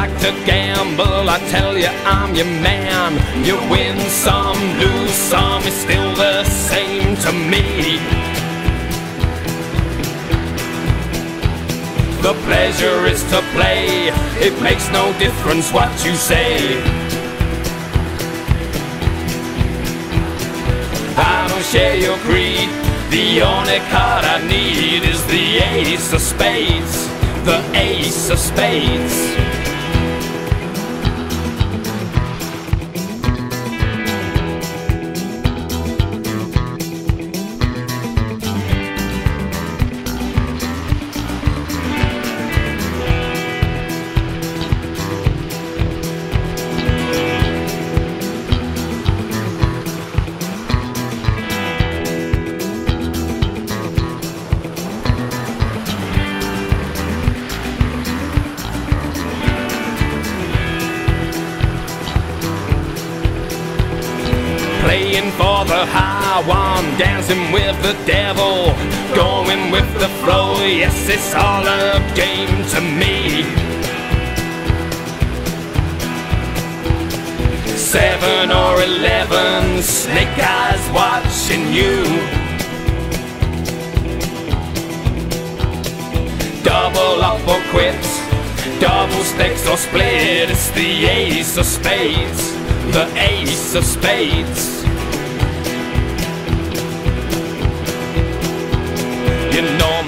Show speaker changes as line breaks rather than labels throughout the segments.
like to gamble, I tell you I'm your man. You win some, lose some, it's still the same to me. The pleasure is to play, it makes no difference what you say. I don't share your creed, the only card I need is the ace of spades, the ace of spades. Dancing with the devil, going with the flow. Yes, it's all a game to me. Seven or eleven, snake eyes watching you. Double up or quit, double stakes or split. It's the ace of spades, the ace of spades.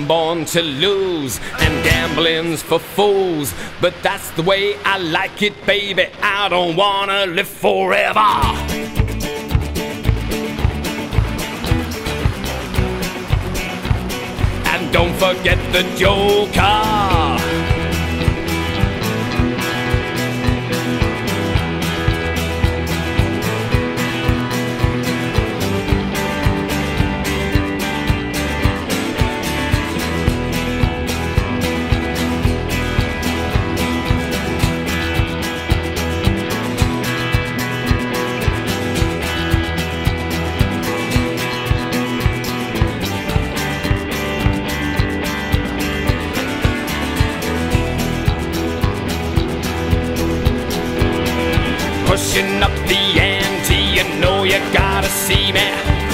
I'm born to lose, and gambling's for fools. But that's the way I like it, baby. I don't wanna live forever. And don't forget the Joker. Pushing up the ante. You know you gotta see me.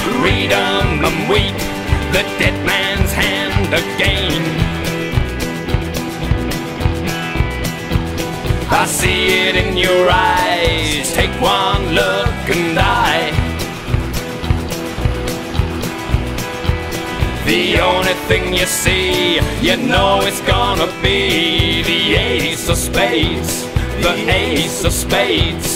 Freedom, I'm weak. The dead man's hand again. I see it in your eyes. Take one look and I. The only thing you see, you know it's gonna be the ace of spades, the ace of spades.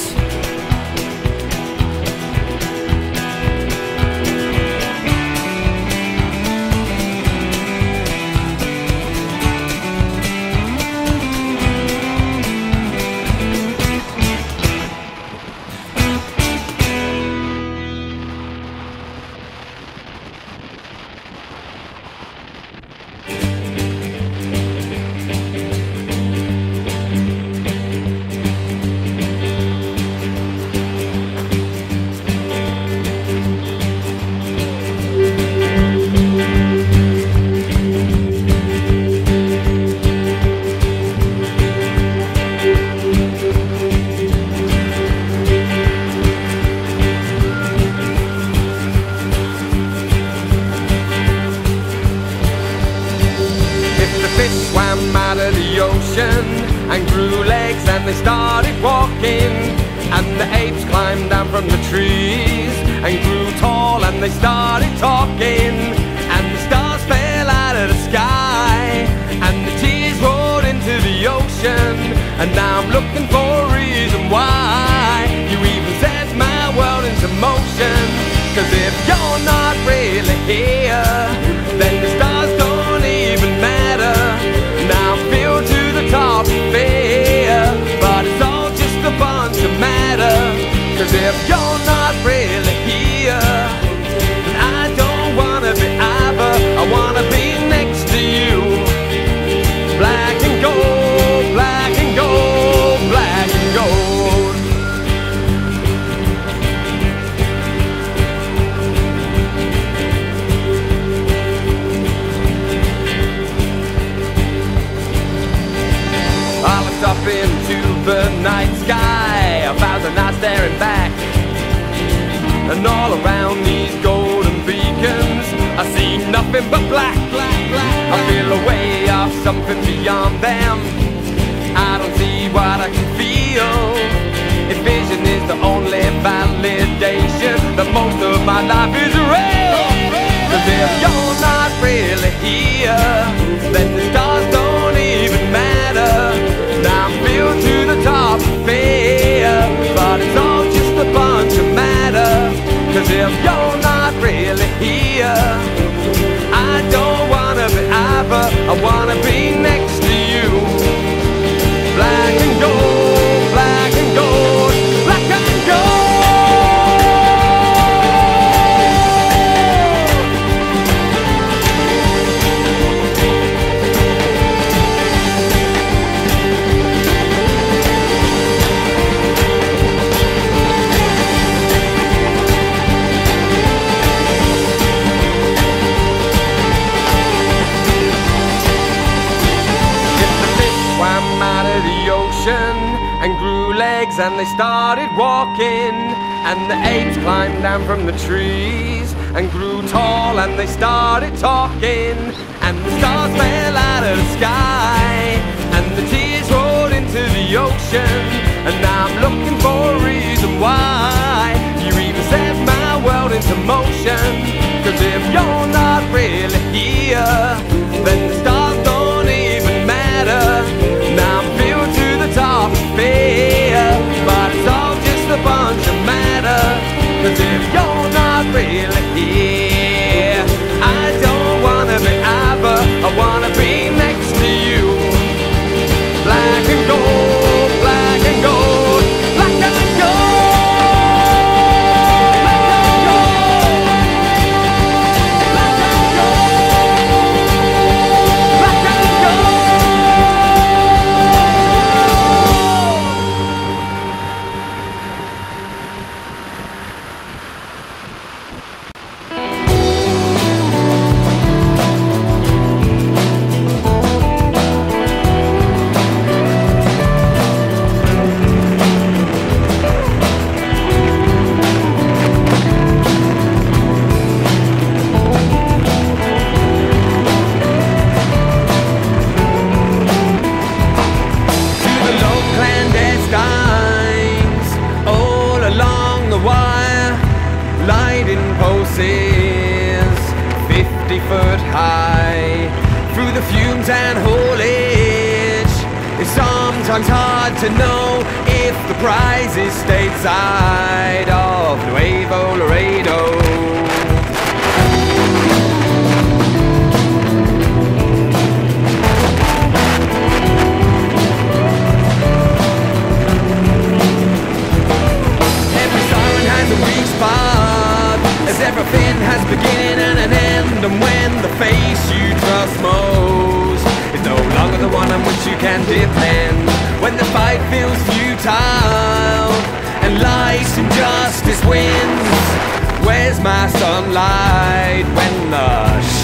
down from the trees and grew tall and they started talking. And the stars fell out of the sky and the tears rolled into the ocean.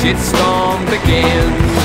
shitstorm begins.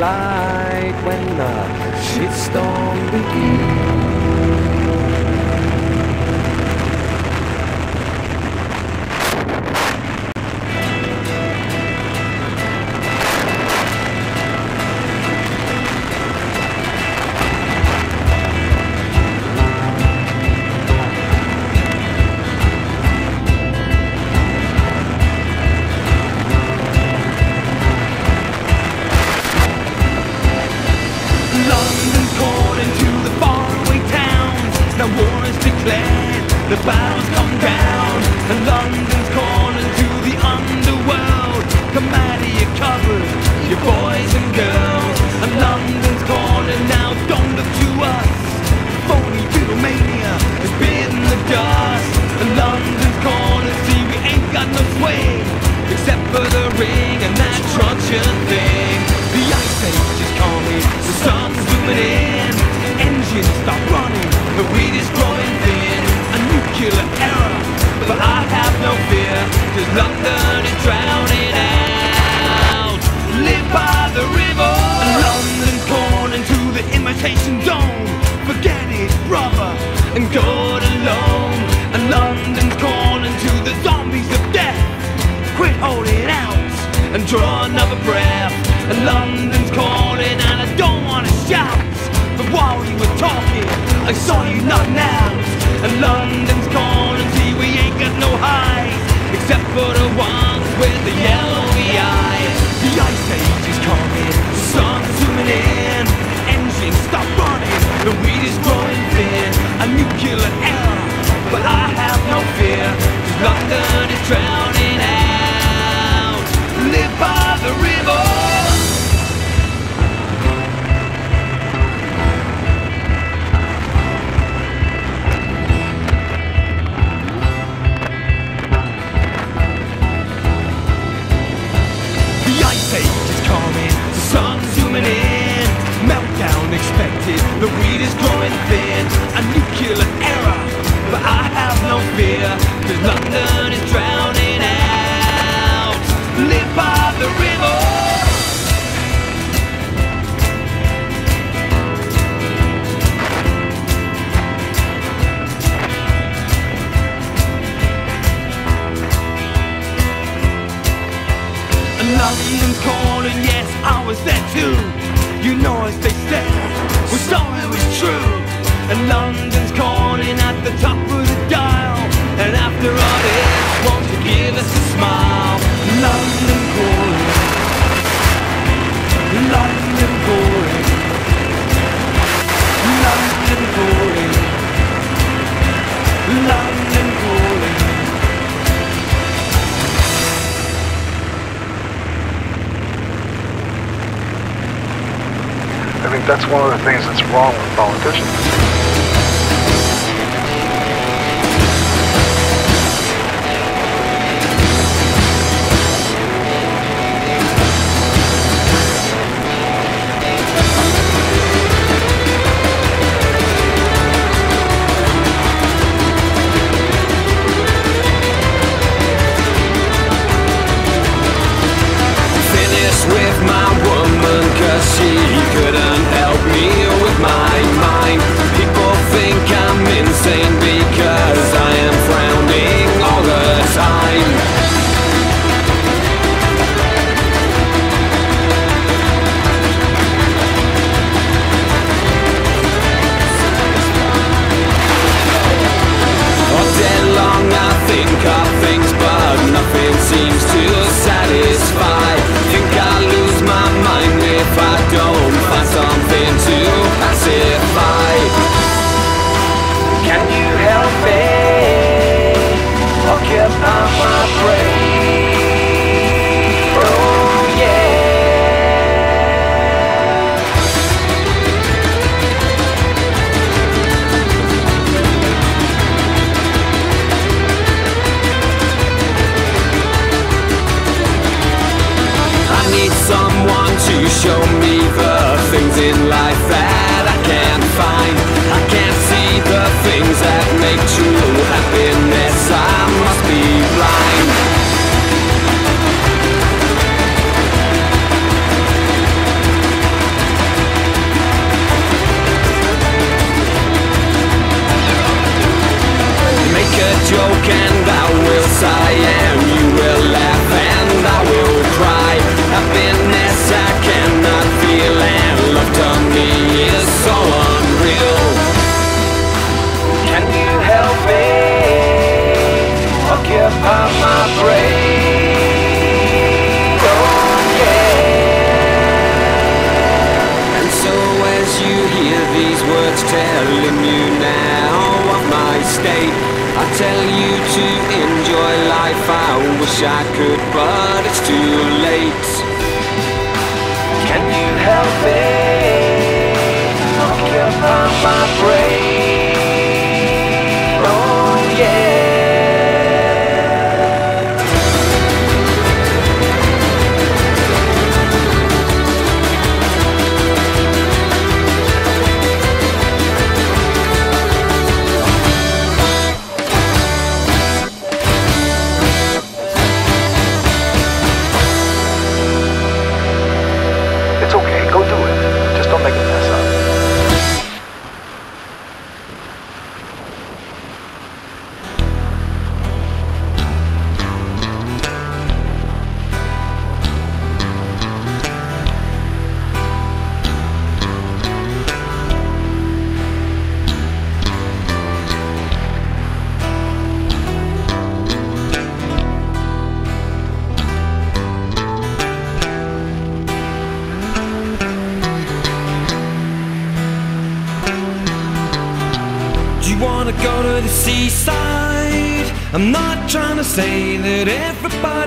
light when the shitstorm begins.
Ice age is coming, the sun's zooming in. Meltdown expected, the weed is growing thin. A nuclear error, but I have no fear, cause London is drowning out. Live by the river. London's calling, yes, I was there too. You know, as they said, we saw it was true. And London's calling at the top of the dial. And after all this, won't you give us a smile? London calling. London calling. London calling. London.
I think that's one of the things that's wrong with politicians.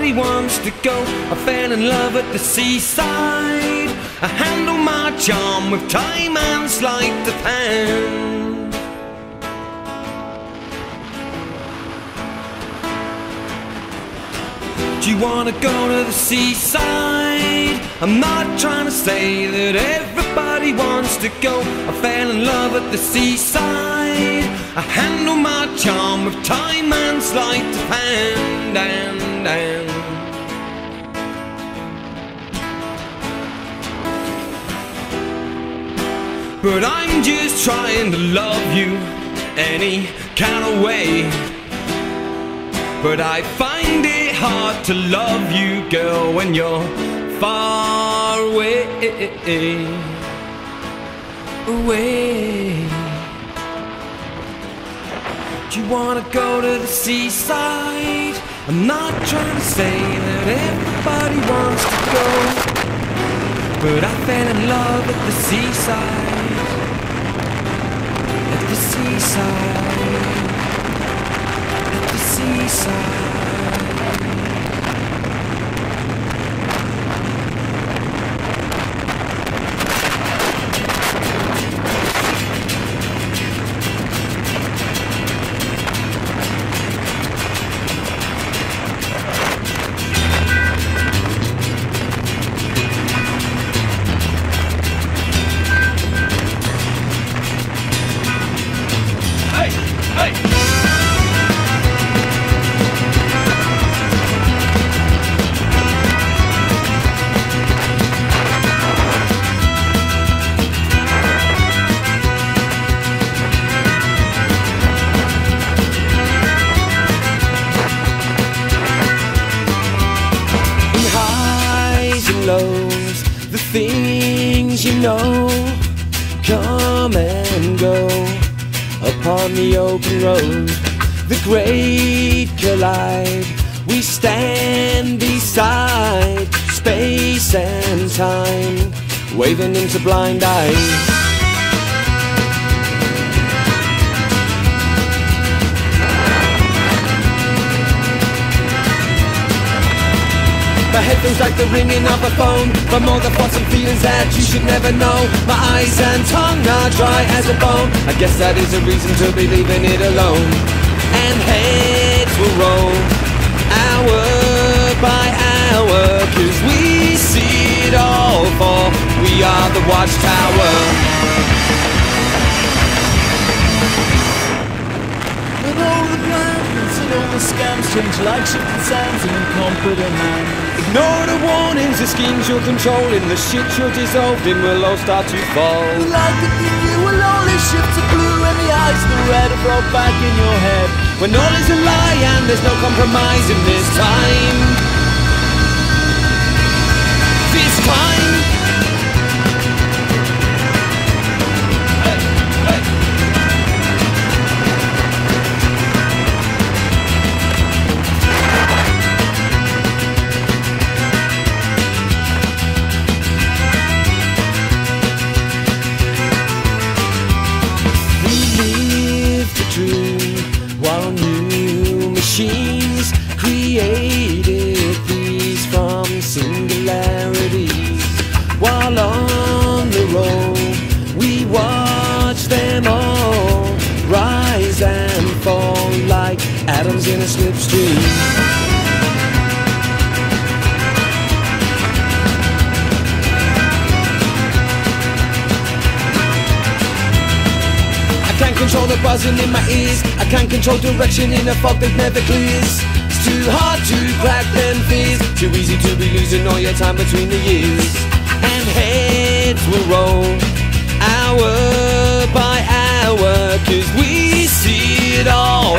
Everybody wants to go. I fell in love at the seaside. I handle my charm with time and sleight of hand. Do you wanna go to the seaside? I'm not trying to say that everybody wants to go. I fell in love at the seaside. I handle my charm with time and sleight of hand. And, But I'm just trying to love you any kind of way. But I find it hard to love you, girl, when you're far away. Away. Do you wanna go to the seaside? I'm not trying to say that everybody wants to go. But I fell in love at the seaside. The seaside at the seaside. Road. The great collide, we stand beside space and time, waving into blind eyes. Feels like the ringing of a phone. But more the thoughts and feelings that you should never know. My eyes and tongue are dry as a bone. I guess that is a reason to be leaving it alone. And heads will roll. Hour by hour. Cause we see it all fall We are the watchtower.
When all the plans and all the scams change like shifting sands in incompetent hands.
Ignore the warnings, the schemes you're controlling, the shit you're dissolved in will all start to fall.
The light give you will only shift to blue and the eyes the red have rolled back in your head.
When all is a lie and there's no compromise in this time. This time. Buzzing in my ears. I can't control direction in a fog that never clears. It's too hard to crack them fears. Too easy to be losing all your time between the years. And heads will roll hour by hour. Cause we see it all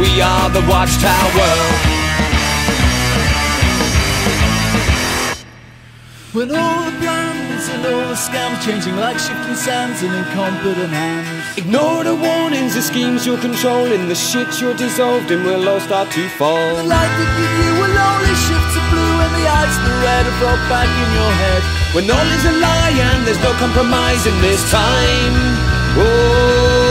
we are the watchtower.
When all and all the scams changing like shifting sands in incompetent hands.
Ignore the warnings, the schemes you're controlling, the shit you're dissolved in will all start to fall.
The light that you will only shift to blue and the eyes the red have rolled back in your head.
When all is a lie and there's no compromise in this time. Oh,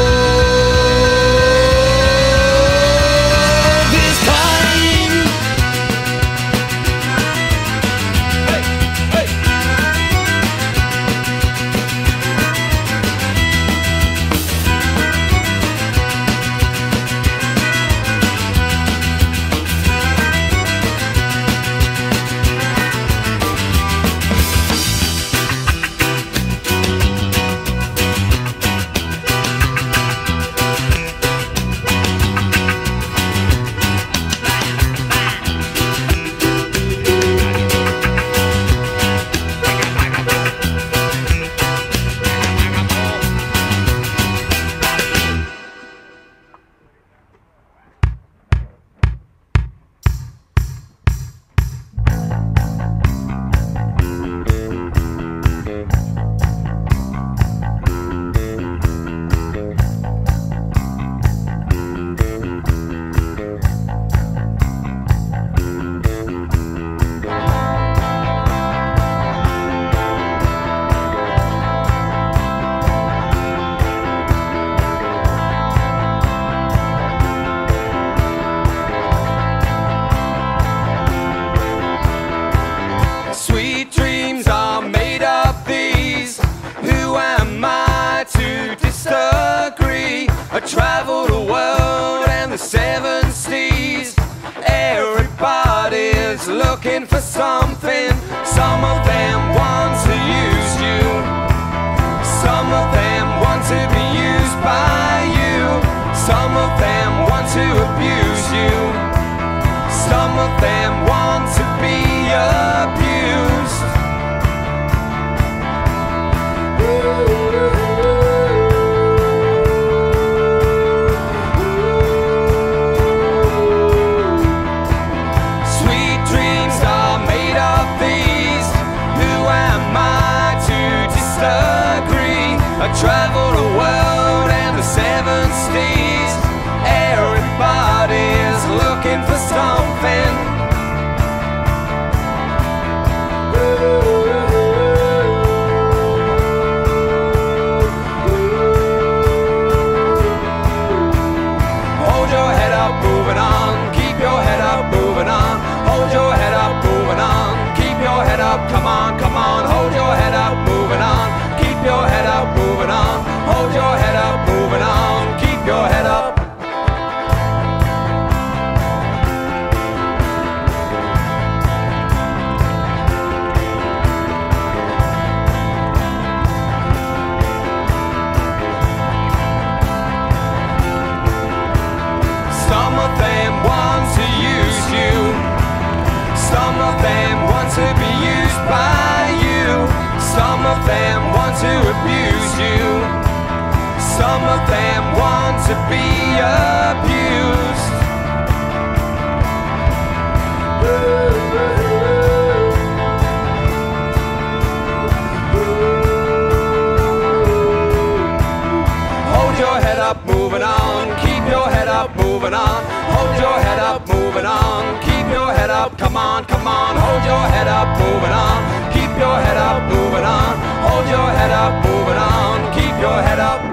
to abuse you. Some of them want to be abused. Hold your head up, moving on. Keep your head up, moving on. Hold your head up, moving on. Keep your head up, come on, come on. Hold your head up, moving on. Your head up, moving on. Hold your head up, moving on. Keep your head up.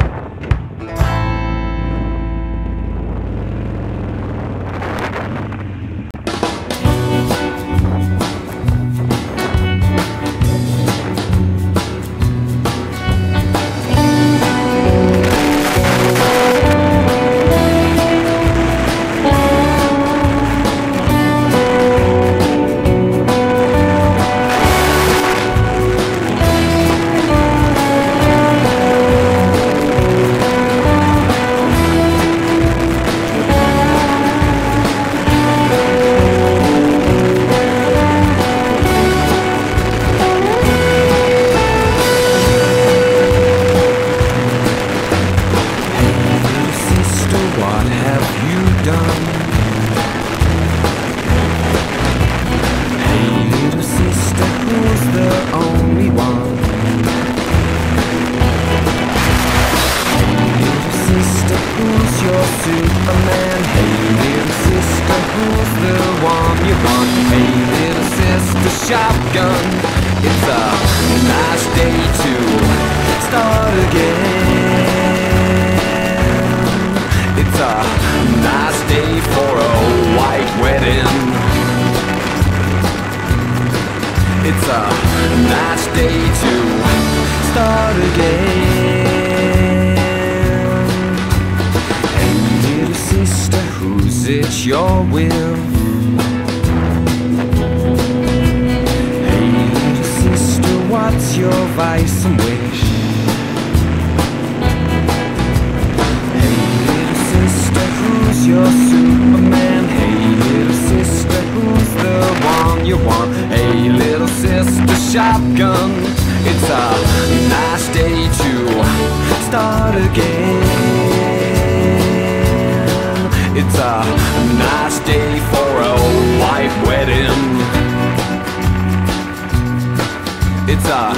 A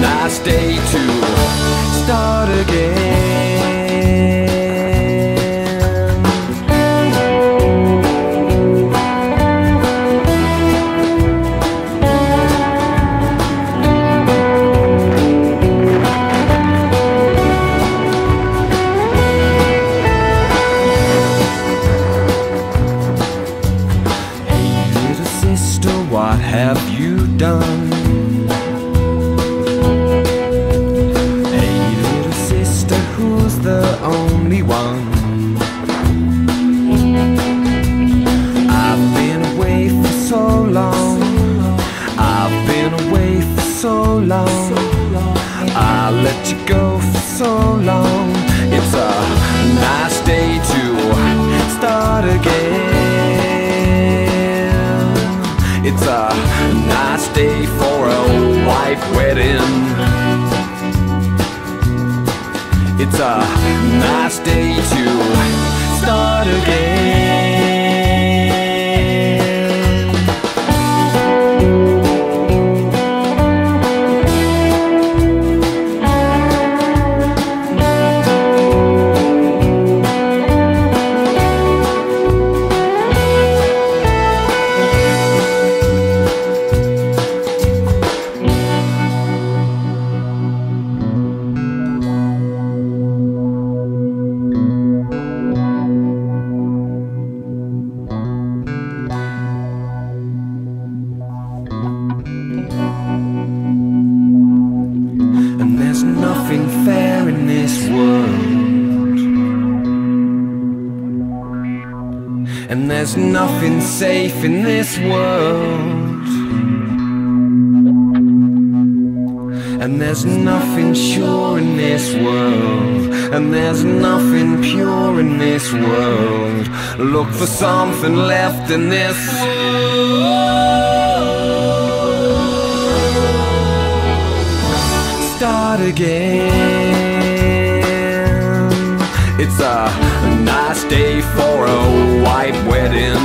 nice day to start again. There's nothing safe in this world. And there's nothing sure in this world. And there's nothing pure in this world. Look for something left in this world.
start again. It's a nice day for a white wedding.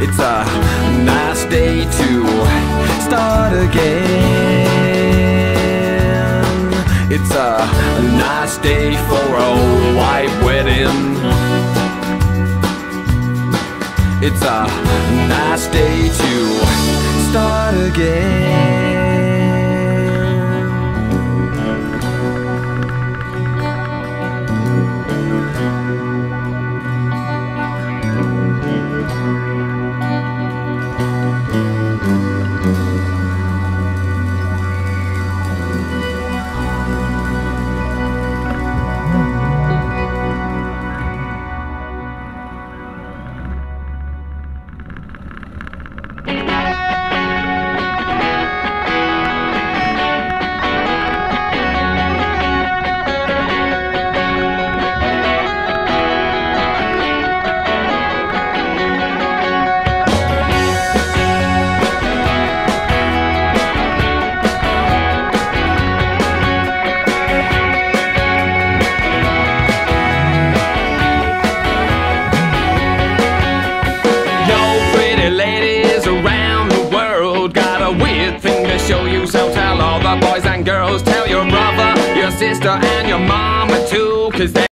It's a nice day to start again. It's a nice day for a white wedding. It's a nice day to start again.
Cause they